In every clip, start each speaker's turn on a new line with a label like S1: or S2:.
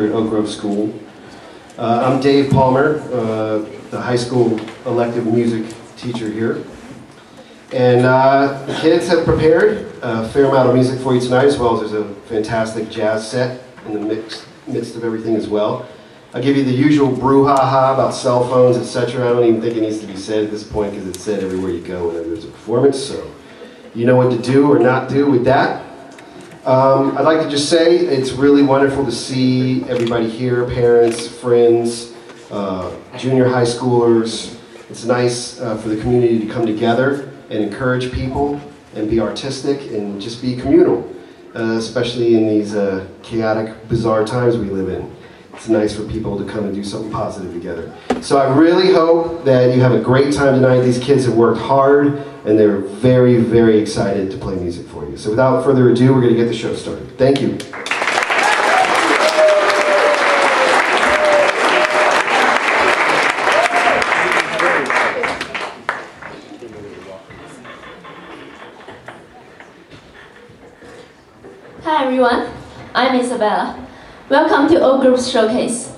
S1: at Oak Grove School. Uh, I'm Dave Palmer, uh, the high school elective music teacher here. And uh, the kids have prepared a fair amount of music for you tonight, as well as there's a fantastic jazz set in the mix, midst of everything as well. I'll give you the usual brouhaha about cell phones, etc. I don't even think it needs to be said at this point because it's said everywhere you go whenever there's a performance. So you know what to do or not do with that. Um, I'd like to just say it's really wonderful to see everybody here, parents, friends, uh, junior high schoolers. It's nice uh, for the community to come together and encourage people and be artistic and just be communal, uh, especially in these uh, chaotic, bizarre times we live in. It's nice for people to come and do something positive together. So I really hope that you have a great time tonight. These kids have worked hard and they're very, very excited to play music for you. So without further ado, we're going to get the show started. Thank you.
S2: Hi everyone, I'm Isabella. Welcome to Oak Grove's Showcase.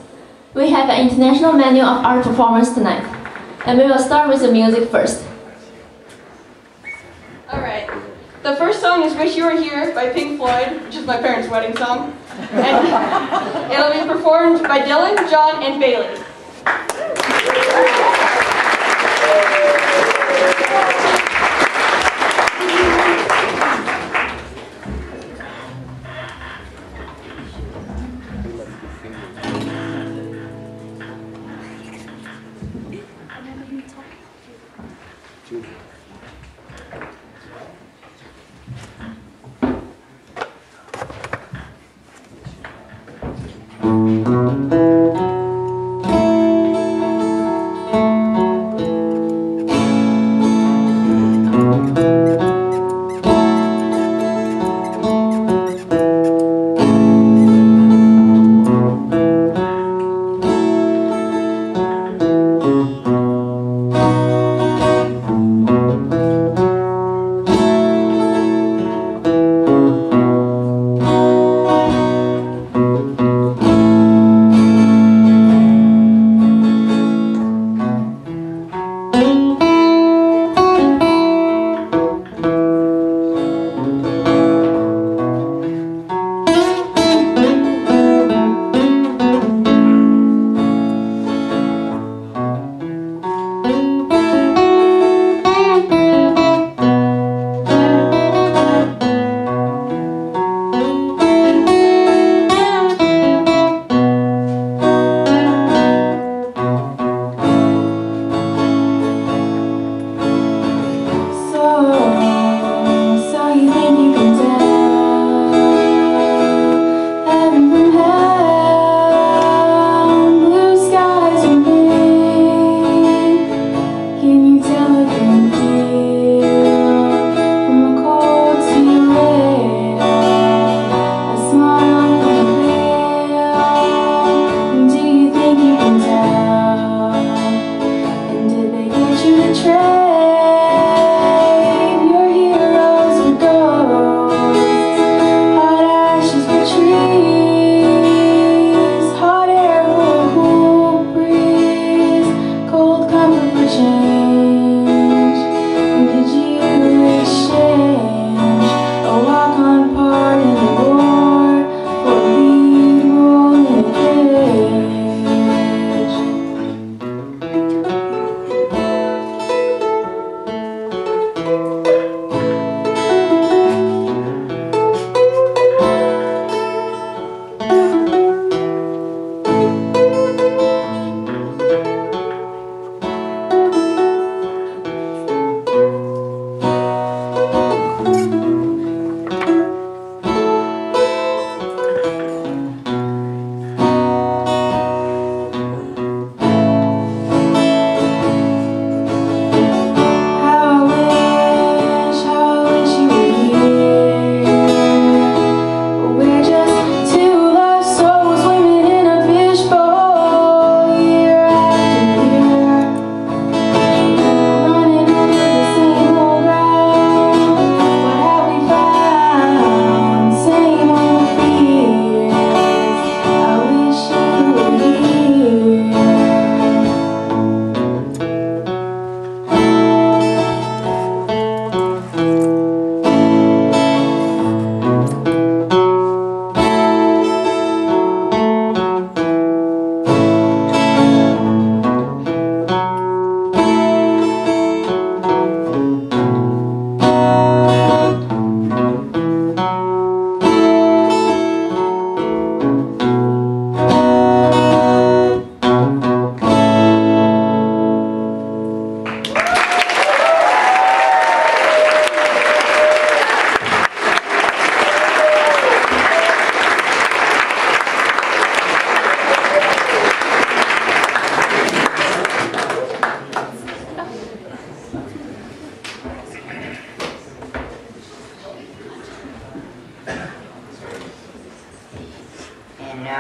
S2: We have an international menu of art performers tonight, and we will start with the music first.
S3: Alright. The first song is Wish You Were Here by Pink Floyd, which is my parents' wedding song. And it'll be performed by Dylan, John, and Bailey.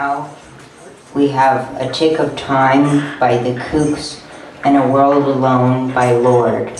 S4: now we have A Tick of Time by The Kooks and A World Alone by Lorde.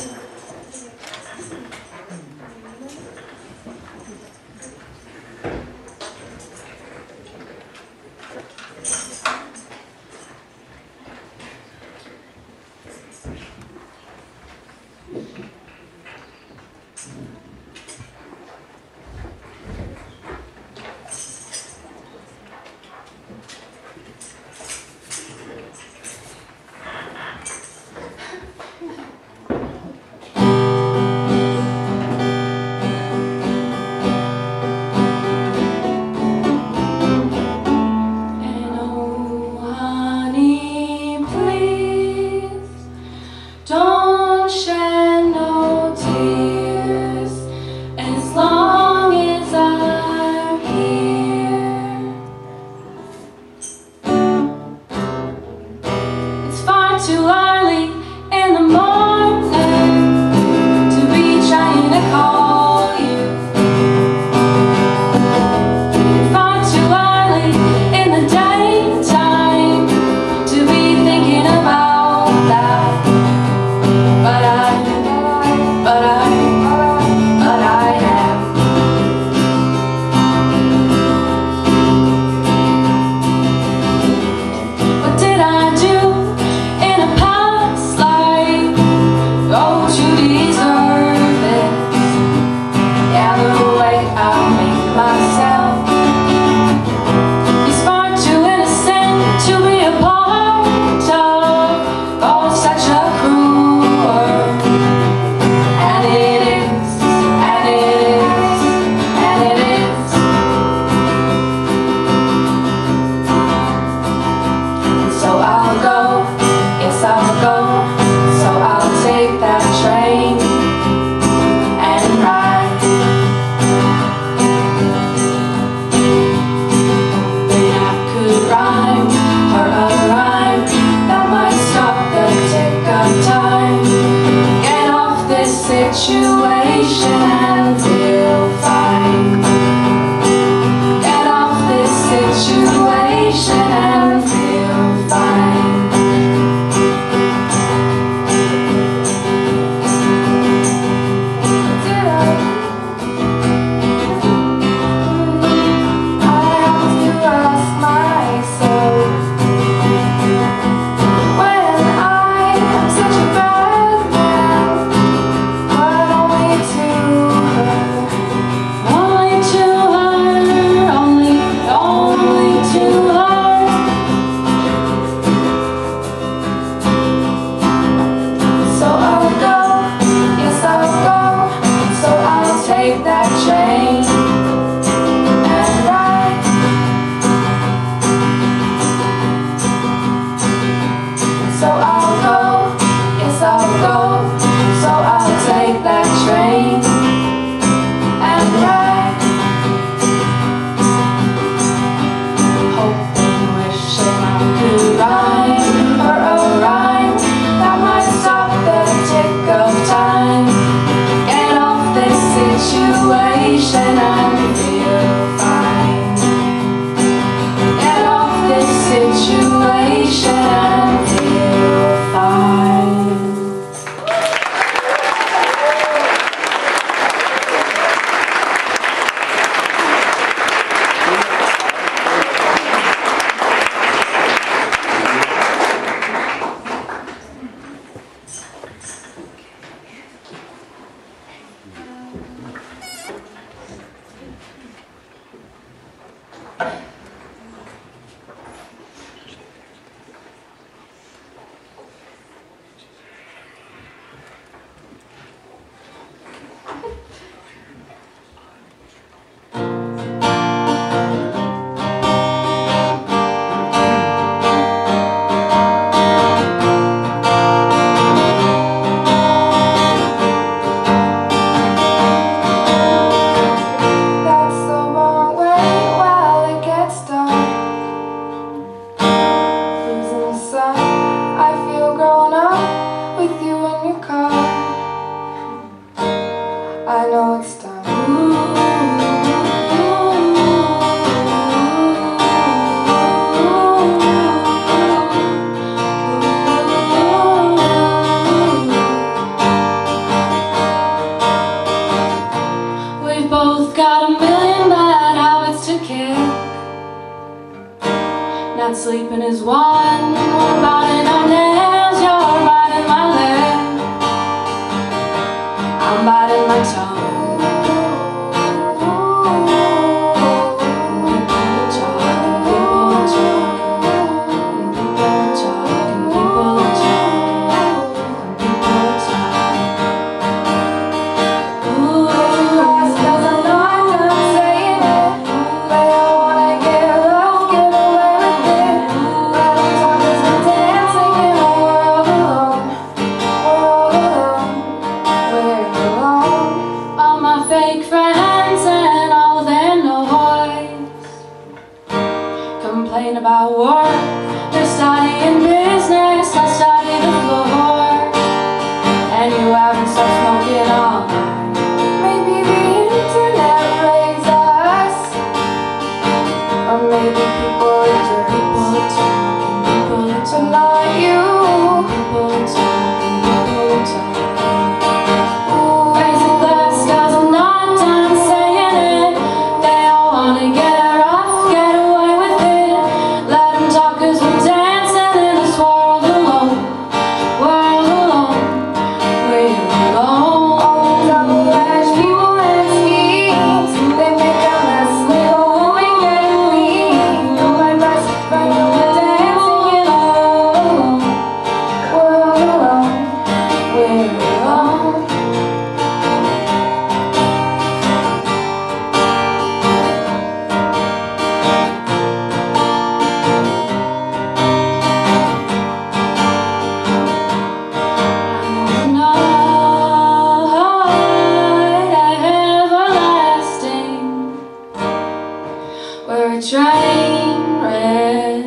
S4: We're a train wreck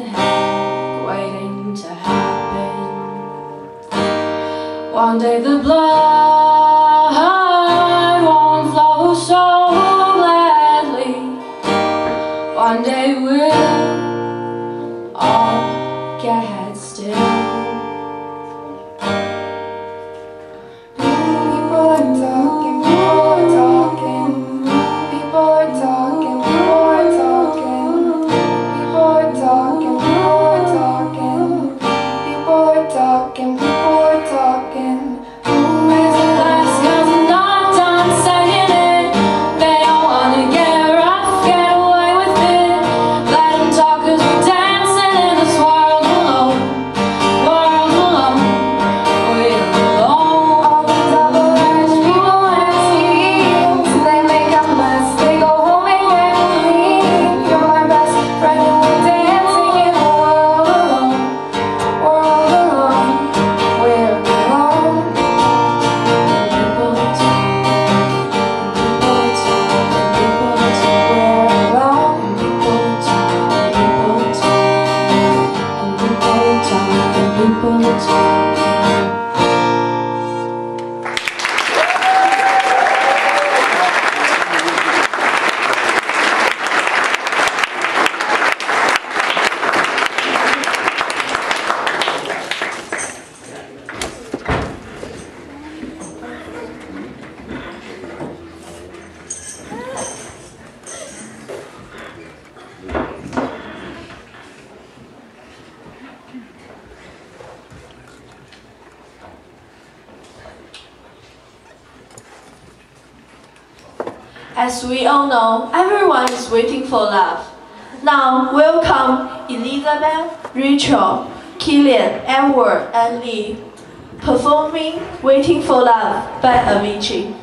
S4: waiting to happen. One day the blood
S2: As we all know, everyone is waiting for love. Now, welcome Elizabeth, Rachel, Killian, Edward, and Lee, performing Waiting for Love by Avicii.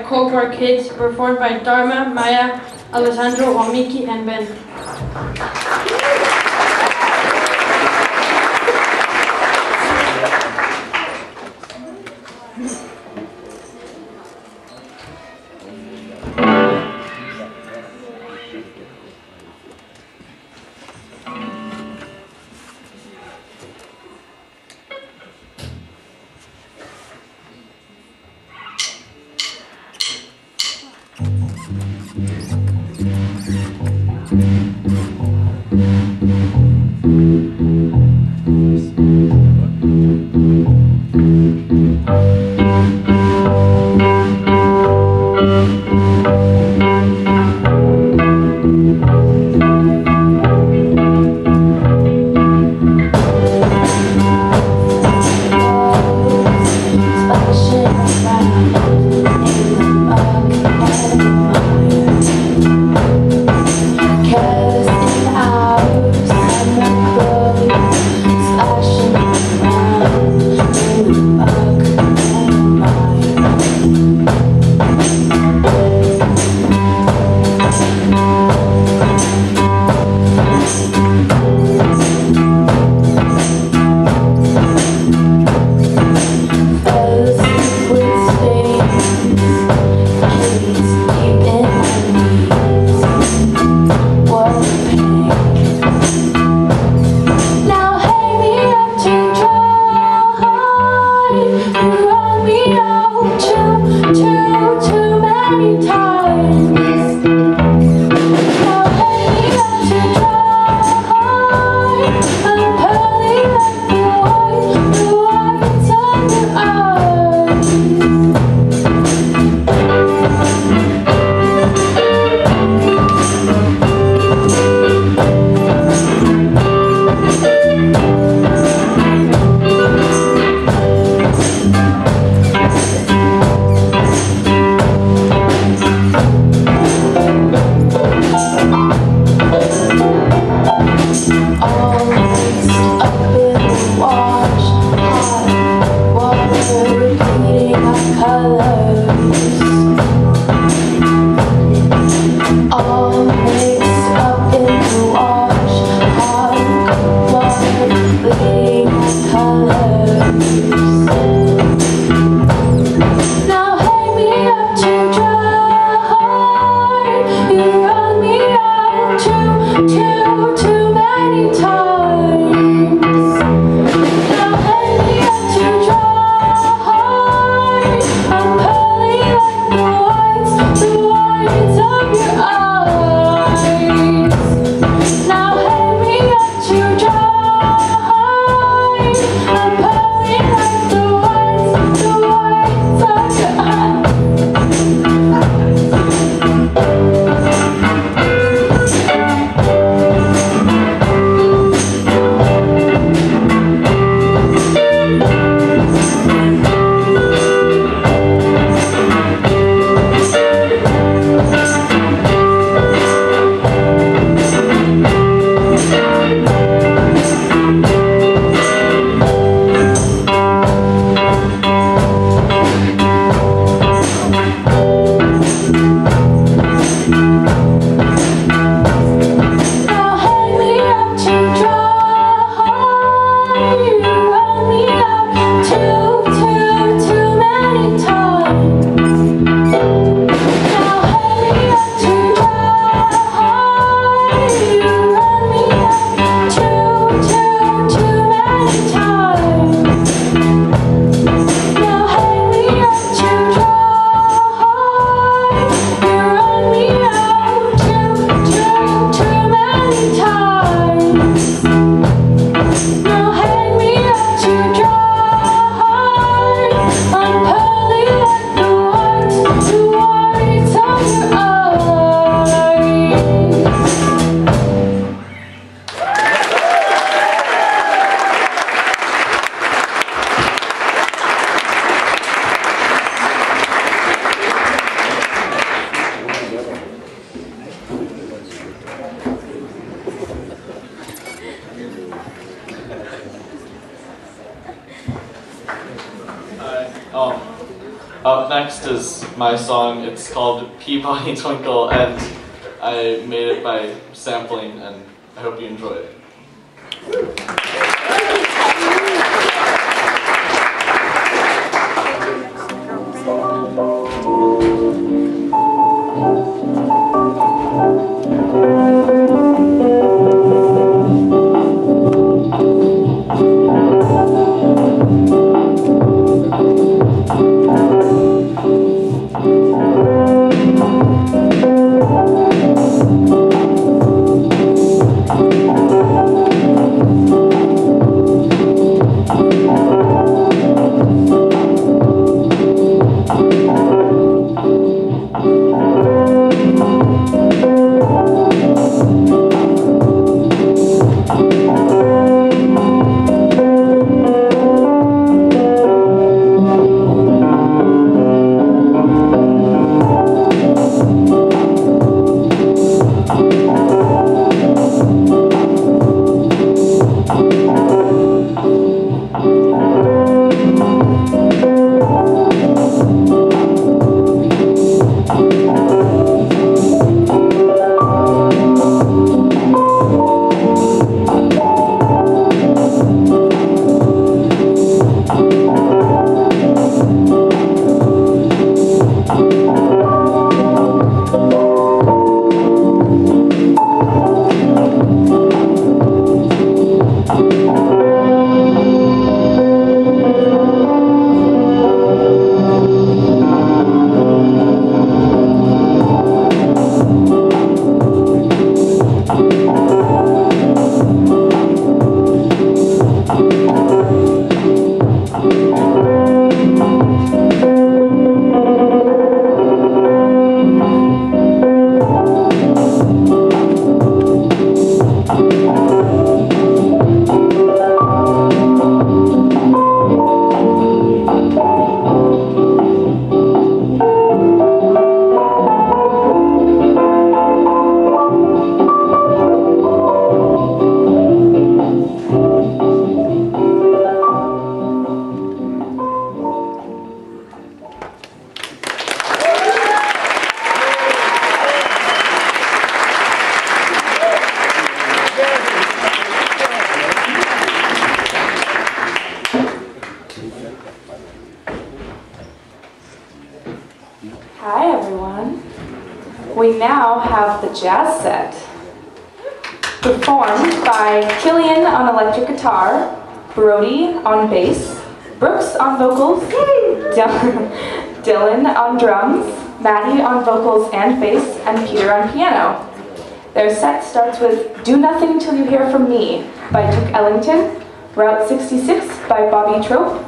S4: by War Kids, performed by Dharma, Maya, Alessandro, Omiki, and Ben. Um,
S5: up next is my song. It's called Peabody Twinkle, and I made it by sampling, and I hope you enjoy it.
S6: Jazz set, performed by Killian on electric guitar, Brody on bass, Brooks on vocals, Dylan on drums, Maddie on vocals and bass, and Peter on piano. Their set starts with Do Nothing Till You Hear From Me by Duke Ellington, Route 66 by Bobby Troup,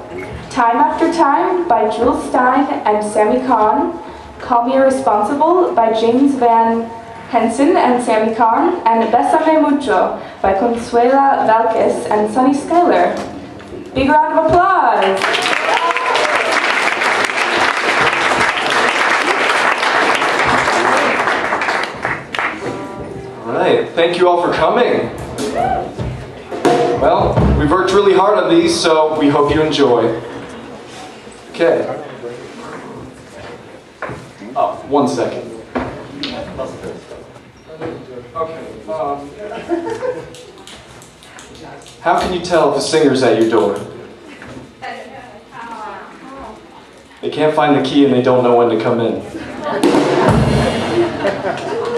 S6: Time After Time by Jule Styne and Sammy Cahn, Call Me Irresponsible by James Van Heusen and Sammy Cahn, and Besame Mucho by Consuela Valquez and Sunny Skylar. Big round of applause!
S7: All right, thank you all for coming. Well, we've worked really hard on these, so we hope you enjoy. Okay. Oh, one second. Okay. Um, how can you tell if a singer's at your door? They can't find the key and they don't know when to come in.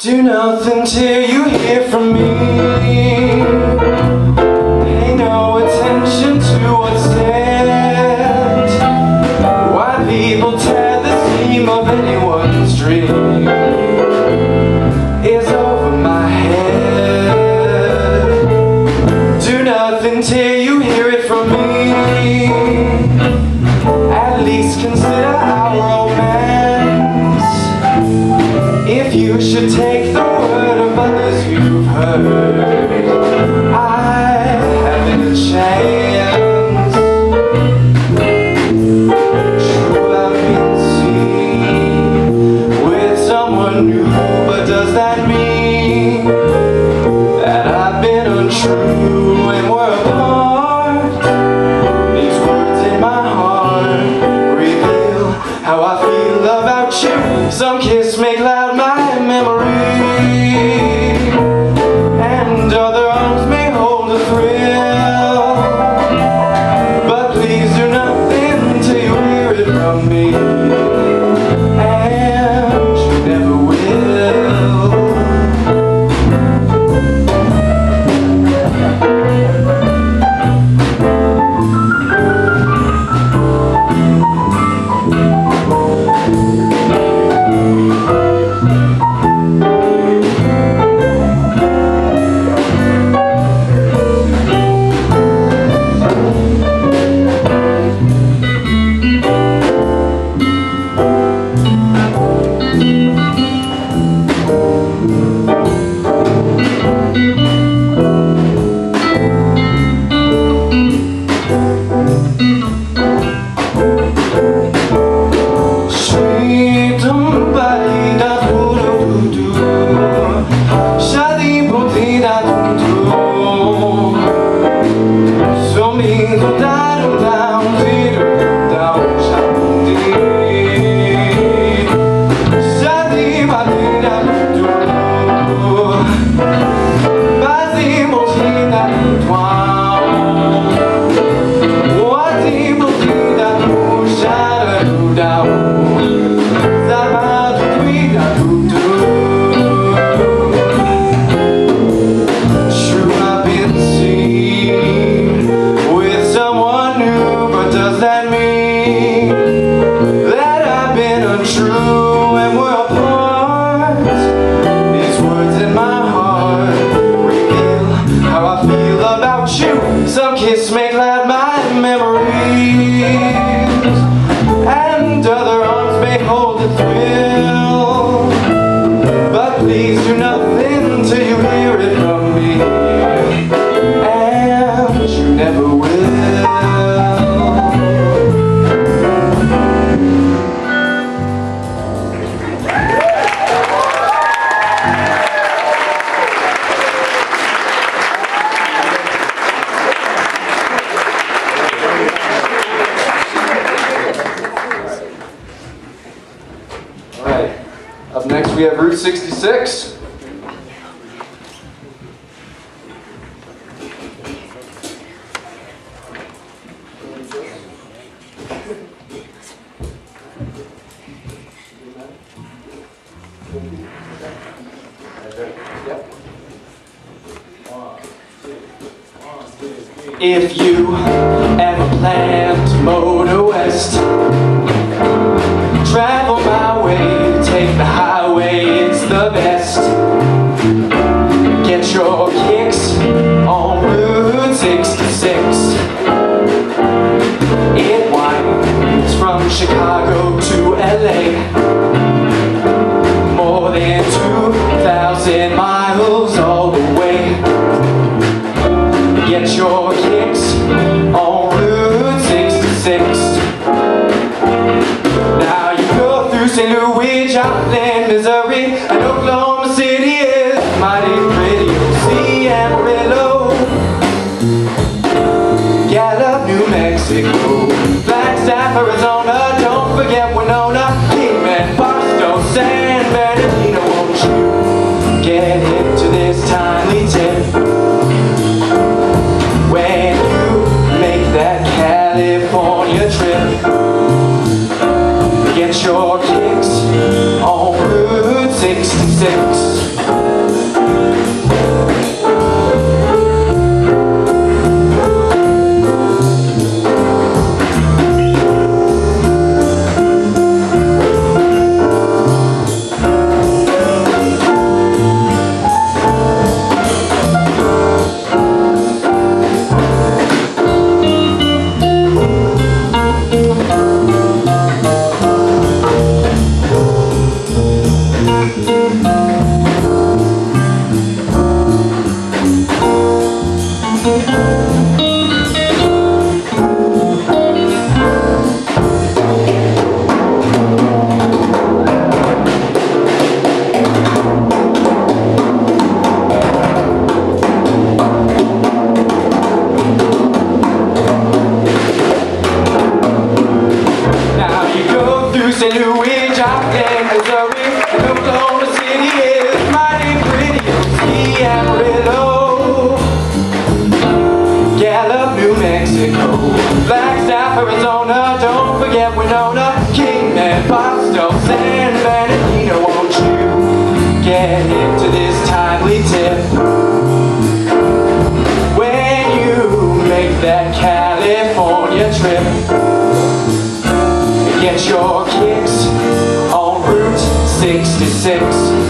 S7: Do nothing till you hear from me. Please do not if you St. Louis, Joplin, Missouri, and Oklahoma City is mighty pretty. See Amarillo, Gallup, New Mexico, Flagstaff, Arizona. Don't forget Winona, Kingman, Barstow, San Bernardino. Won't you get into this tiny tip? When you make that California trip, get your saved. St. Louis, Joplin, Missouri, and Oklahoma City is mighty pretty. See Amarillo, Gallup, New Mexico, Flagstaff, Arizona, don't forget Winona, Kingman, Barstow, San Bernardino, won't you get into this timely tip? When you make that California trip get your kicks on Route 66.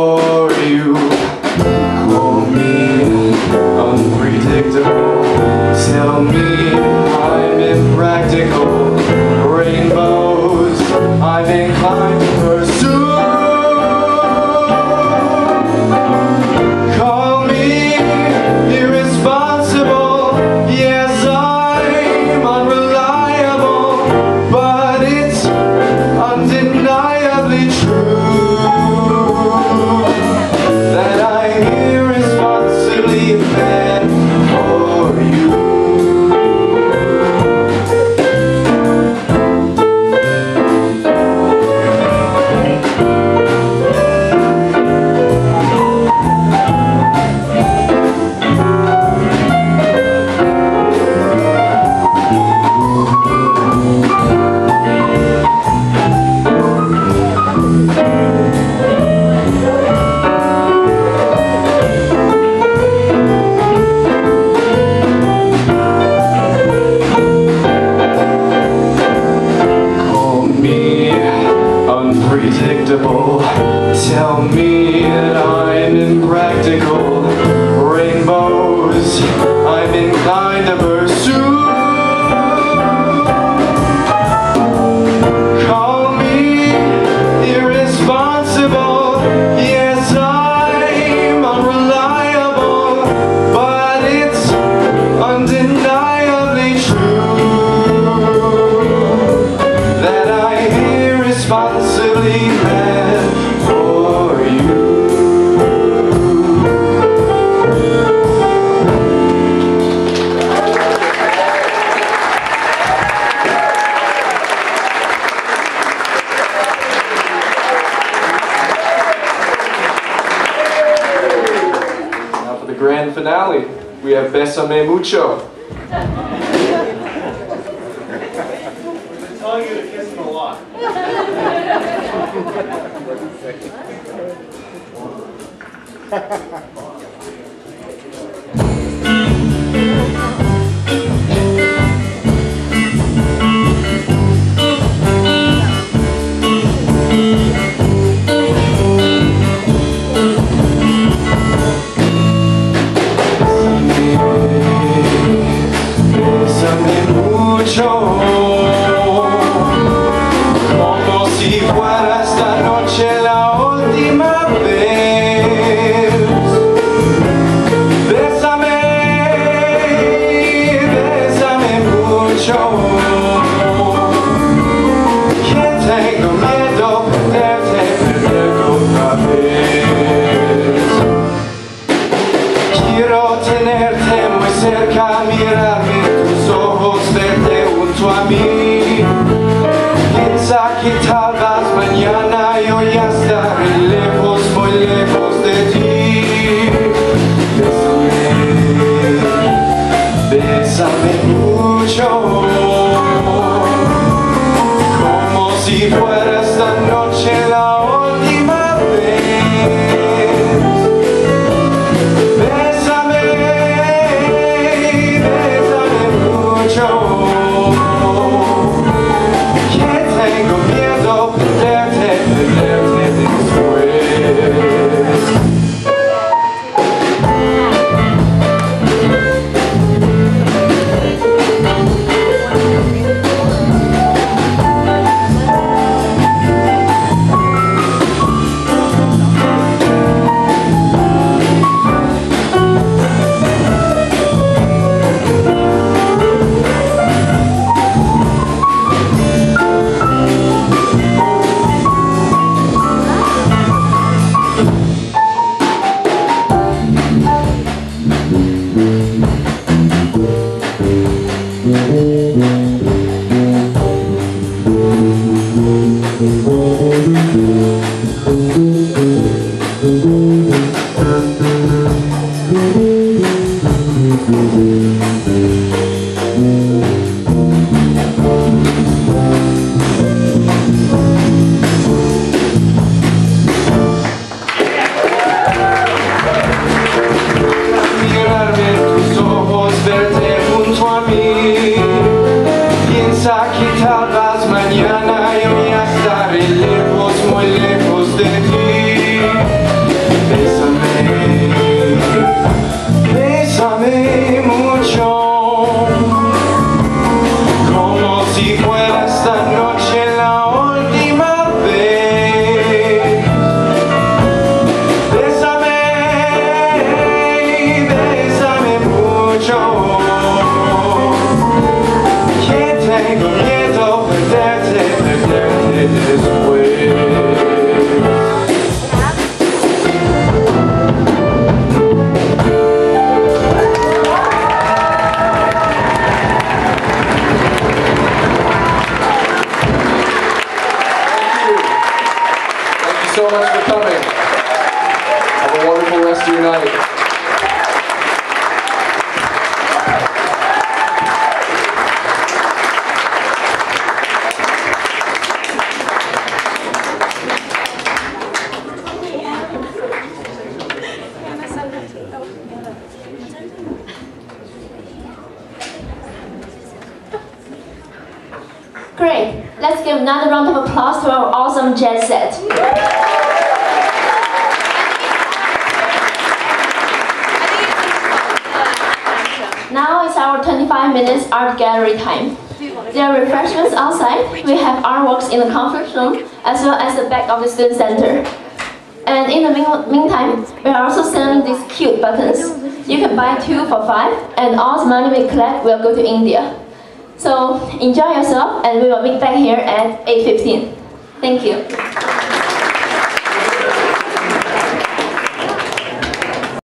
S6: time.
S2: There are refreshments outside. We have artworks in the conference room as well as the back of the student center. And in the meantime, we are also selling these cute buttons. You can buy two for five, and all the money we collect will go to India. So enjoy yourself, and we will meet back here at 8:15. Thank you.